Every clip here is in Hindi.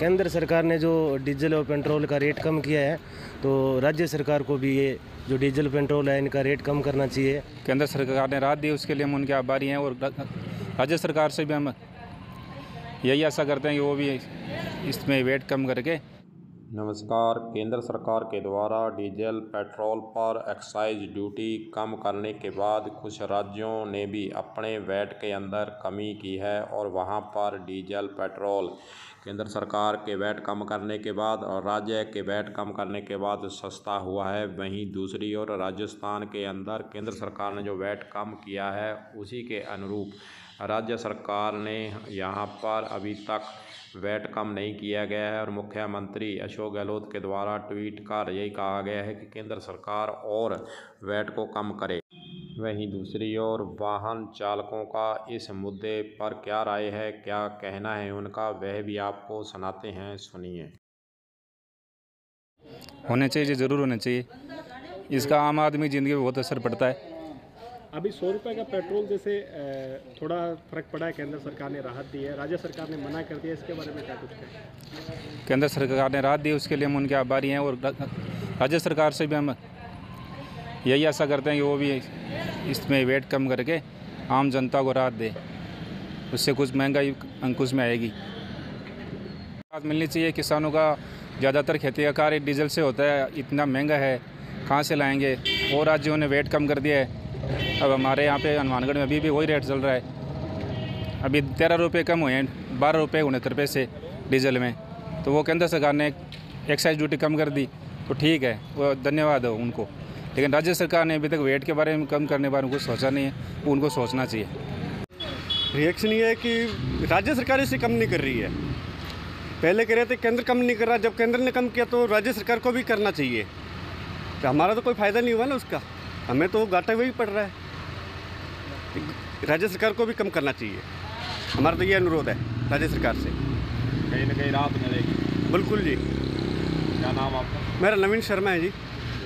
केंद्र सरकार ने जो डीजल और पेट्रोल का रेट कम किया है तो राज्य सरकार को भी ये जो डीजल, पेट्रोल है, इनका रेट कम करना चाहिए। केंद्र सरकार ने राहत दी, उसके लिए हम उनके आभारी हैं और राज्य सरकार से भी हम यही आशा करते हैं कि वो भी इसमें वेट कम करके नमस्कार, केंद्र सरकार के द्वारा डीजल, पेट्रोल पर एक्साइज ड्यूटी कम करने के बाद कुछ राज्यों ने भी अपने वैट के अंदर कमी की है और वहाँ पर डीजल, पेट्रोल केंद्र सरकार के वैट कम करने के बाद और राज्य के वैट कम करने के बाद सस्ता हुआ है। वहीं दूसरी ओर राजस्थान के अंदर केंद्र सरकार ने जो वैट कम किया है, उसी के अनुरूप राज्य सरकार ने यहाँ पर अभी तक वैट कम नहीं किया गया है और मुख्यमंत्री अशोक गहलोत के द्वारा ट्वीट कर यही कहा गया है कि केंद्र सरकार और वैट को कम करे। वहीं दूसरी ओर वाहन चालकों का इस मुद्दे पर क्या राय है, क्या कहना है, उनका वह भी आपको सुनाते हैं, सुनिए। होने चाहिए ज़रूर होने चाहिए। इसका आम आदमी ज़िंदगी में बहुत असर पड़ता है। अभी सौ रुपये का पेट्रोल जैसे थोड़ा फ़र्क पड़ा है केंद्र सरकार ने राहत दी है। राज्य सरकार ने मना कर दिया, इसके बारे में क्या कुछ केंद्र सरकार ने राहत दी, उसके लिए हम उनके आभारी हैं और राज्य सरकार से भी हम यही आशा करते हैं कि वो भी इसमें वेट कम करके आम जनता को राहत दे। उससे कुछ महँगाई अंकुश में आएगी। राहत मिलनी चाहिए किसानों का। ज़्यादातर खेती का कार्य डीजल से होता है, इतना महँगा है, कहाँ से लाएँगे? और राज्यों ने वेट कम कर दिया है। अब हमारे यहाँ पे हनुमानगढ़ में अभी भी वही रेट चल रहा है। अभी तेरह रुपये कम हुए हैं, बारह रुपये उनहत्तर से डीजल में। तो वो केंद्र सरकार ने एक्साइज ड्यूटी कम कर दी तो ठीक है, वो धन्यवाद हो उनको। लेकिन राज्य सरकार ने अभी तक वेट के बारे में कम करने के बारे में कुछ सोचा नहीं है उनको सोचना चाहिए। रिएक्शन ये है कि राज्य सरकार इसे कम नहीं कर रही है। पहले कह रहे थे केंद्र कम नहीं कर रहा, जब केंद्र ने कम किया तो राज्य सरकार को भी करना चाहिए। तो हमारा तो कोई फ़ायदा नहीं हुआ ना उसका। हमें तो घाटा वही पड़ रहा है। राज्य सरकार को भी कम करना चाहिए। हमारा तो ये अनुरोध है राज्य सरकार से। कहीं ना कहीं राहत मिलेगी। बिल्कुल जी। क्या नाम आपका? मेरा नवीन शर्मा है जी।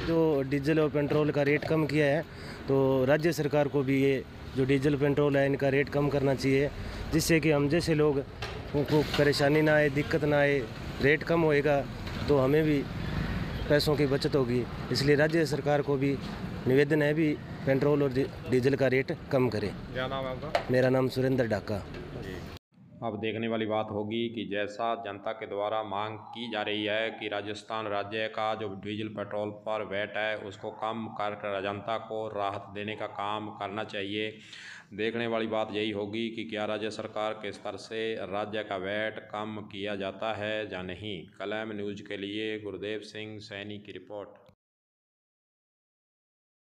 जो डीजल और पेट्रोल का रेट कम किया है तो राज्य सरकार को भी ये जो डीजल पेट्रोल है इनका रेट कम करना चाहिए जिससे कि हम जैसे लोग को परेशानी ना आए दिक्कत ना आए रेट कम होएगा तो हमें भी पैसों की बचत होगी। इसलिए राज्य सरकार को भी निवेदन है भी पेट्रोल और डीजल का रेट कम करें। क्या नाम है आपका? मेरा नाम सुरेंद्र डाका। अब देखने वाली बात होगी कि जैसा जनता के द्वारा मांग की जा रही है कि राजस्थान राज्य का जो डीजल पेट्रोल पर वैट है उसको कम कर जनता को राहत देने का काम करना चाहिए। देखने वाली बात यही होगी कि क्या राज्य सरकार के स्तर से राज्य का वैट कम किया जाता है या नहीं। कलम न्यूज़ के लिए गुरुदेव सिंह सैनी की रिपोर्ट।